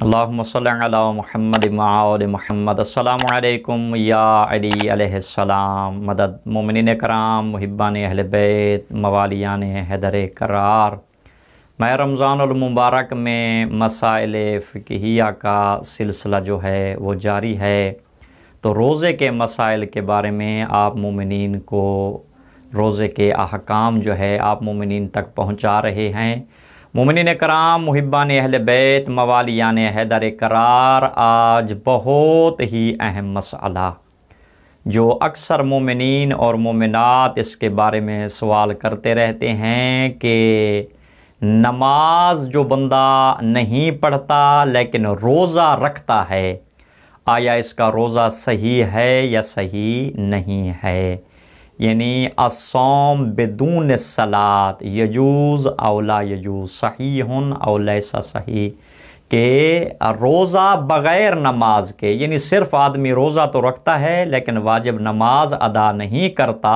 महमद महमद अल्लाम या अली अलैहिस्सलाम मदद मोमिन कराम मुहिबान अहल बैत मवालियान हैदर करार मैं रमज़ानमबारक में मसाइल फ़िकिया का सिलसिला जो है वो जारी है तो रोज़े के मसाइल के बारे में आप मोमिन को रोज़े के अहकाम जो है आप मोमिन तक पहुँचा रहे हैं मुमिन कराम मुहिबान अहल बैत, मवालियान हैदर करार, आज बहुत ही अहम मसला। जो अक्सर मोमिन और मोमिनात इसके बारे में सवाल करते रहते हैं कि नमाज़ जो बंदा नहीं पढ़ता, लेकिन रोज़ा रखता है, आया इसका रोज़ा सही है या सही नहीं है? यानी असोम बेदून सलात, यजूज़ अवला यजूज़ सही हन अवलैसा सही, के रोज़ा बग़ैर नमाज़ के, यानी सिर्फ़ आदमी रोज़ा तो रखता है, लेकिन वाजिब नमाज़ अदा नहीं करता,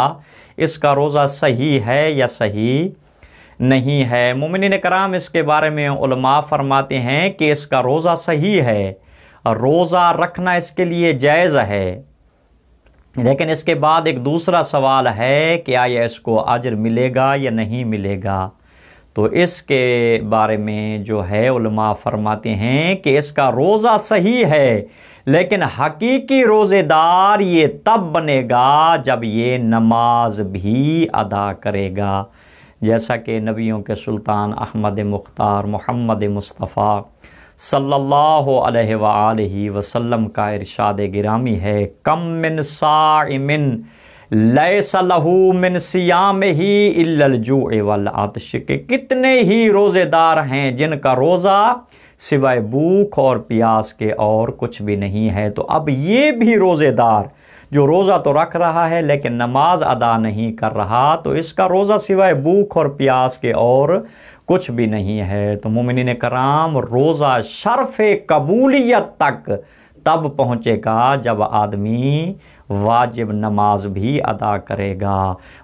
इसका रोज़ा सही है या सही नहीं है? मुमिन कराम इसके बारे में उलमा फरमाते हैं कि इसका रोज़ा सही है। रोज़ा रखना इसके लिए जायज़ है। लेकिन इसके बाद एक दूसरा सवाल है कि आया इसको अजर मिलेगा या नहीं मिलेगा? तो इसके बारे में जो है उलमा फरमाते हैं कि इसका रोज़ा सही है, लेकिन हकीकी रोज़ेदार ये तब बनेगा जब ये नमाज़ भी अदा करेगा। जैसा कि नबियों के सुल्तान अहमद मुख्तार मोहम्मद मुस्तफ़ा सल्लल्लाहु वसल्लम का इरशाद गिरामी है। कम मिन साइमिन लहू मिन सियाम ही इल्लजू वल आतश के कितने ही रोज़ेदार हैं जिनका रोज़ा सिवाय भूख और प्यास के और कुछ भी नहीं है। तो अब ये भी रोज़ेदार जो रोज़ा तो रख रहा है, लेकिन नमाज़ अदा नहीं कर रहा तो इसका रोज़ा सिवाय भूख और प्यास के और कुछ भी नहीं है। तो मुमिन कराम रोज़ा शर्फ कबूलियत तक तब पहुँचेगा जब आदमी वाजिब नमाज़ भी अदा करेगा।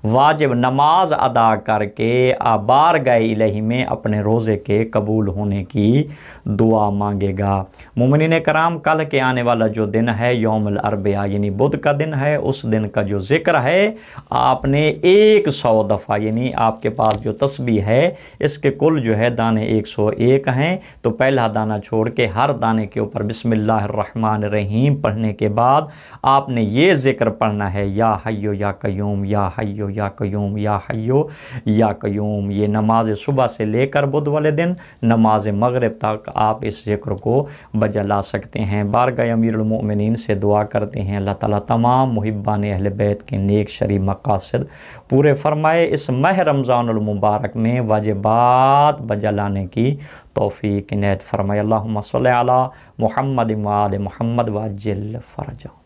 वाजिब नमाज़ अदा करके आबार गए इलही में अपने रोज़े के कबूल होने की दुआ मांगेगा। मुमिन कराम, कल के आने वाला जो दिन है योम अरबिया यानी बुध का दिन है, उस दिन का जो ज़िक्र है, आपने एक सौ दफ़ा, यानी आपके पास जो तस्बी है, इसके कुल जो है दाने एक सौ एक हैं। तो पहला दाना छोड़ के हर दाने के ऊपर बिस्मिल्लाहमान रहीम पढ़ने के बाद आपने ये ज़िक्र पढ़ना है, या हयो, या कयूम, या हयो, या कयूम, या हयो, या कयूम। ये नमाज़ सुबह से लेकर बुध वाले दिन, नमाज़ मगरब तक आप इस ज़िक्र को बजा ला सकते हैं। बारगाह अमीरमिन से दुआ करते हैं, अल्लाह ताला तमाम मुहिबान अहल बैत के नेक शरी मकासद पूरे फरमाए। इस मह रमज़ानमबारक में वाजबात बजा लाने की तोफ़ी इनायत फरमाए। अल्लाह सल महमद वाल महमद वाजिल फ़रजा